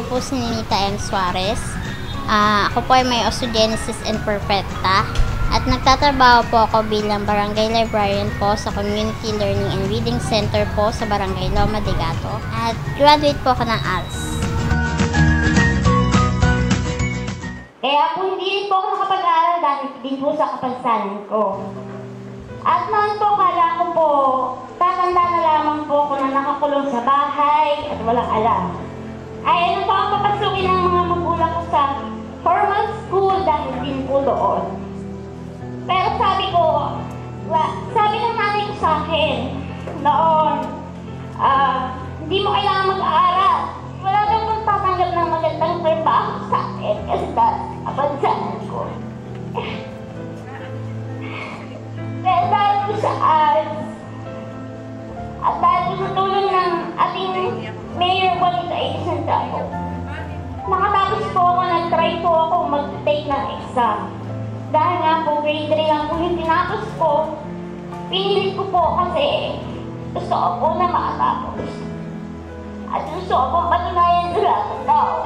ako po si Nita M. Suarez. Ah, ako po ay may osteogenesis imperfecta at nagtatrabaho po ako bilang barangay librarian po sa Community Learning and Reading Center po sa Barangay Loma de Gato. At graduate po ako ng ALS. Kaya po hindi po ako nakapag-aral dahil din po sa kapansanan ko. At noon po, kala ko po, tatanda na lamang po ako na nakakulong sa bahay at walang alam. Ay ano po ang papasukin ng mga magulang ko sa formal school dahil din po doon. Pero sabi ko, sabi ng nanay ko sa akin, noon, ah, hindi exam. Dahil nga po, grade 3 lang po yung tinapos ko, pinilit ko po kasi gusto ko na makatapos. At gusto ko patunayan sa lahat ng tao.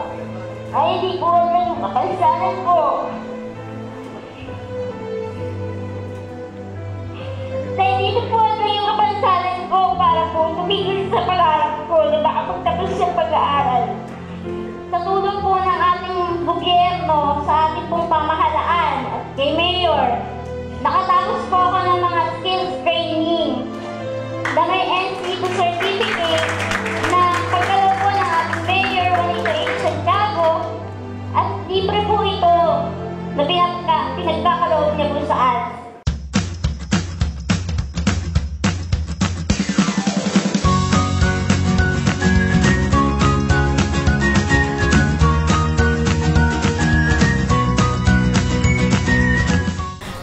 Ay hindi ko alam yung kapansanan ko.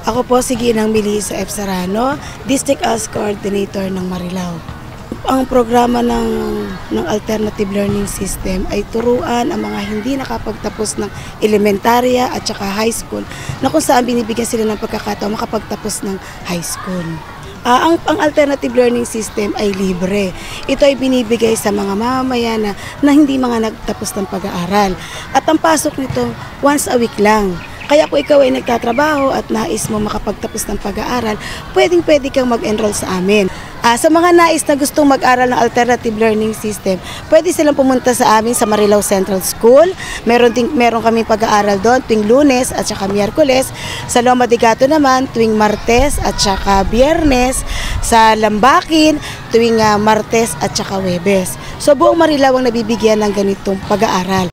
Ako po si Ginang Melissa F. Sarano, District ALS Coordinator ng Marilao. Ang programa ng, ng Alternative Learning System ay turuan ang mga hindi nakapagtapos ng elementarya at saka high school na kung saan binibigyan sila ng pagkakataon makapagtapos ng high school. Ah, ang, ang alternative learning system ay libre. Ito ay binibigay sa mga mamamayan na, na hindi mga nagtapos ng pag-aaral. At ang pasok nito, once a week lang. Kaya kung ikaw ay nagtatrabaho at nais mo makapagtapos ng pag-aaral, pwedeng pwede kang mag-enroll sa amin. Ah, sa mga nais na gustong mag-aral ng alternative learning system, pwede silang pumunta sa amin sa Marilao Central School. Meron, ding, meron kami pag-aaral doon tuwing lunes at saka miyerkules. Sa Loma de Gato naman tuwing martes at saka biyernes. Sa Lambakin tuwing ah, martes at saka webes. So buong Marilao ang nabibigyan ng ganitong pag-aaral.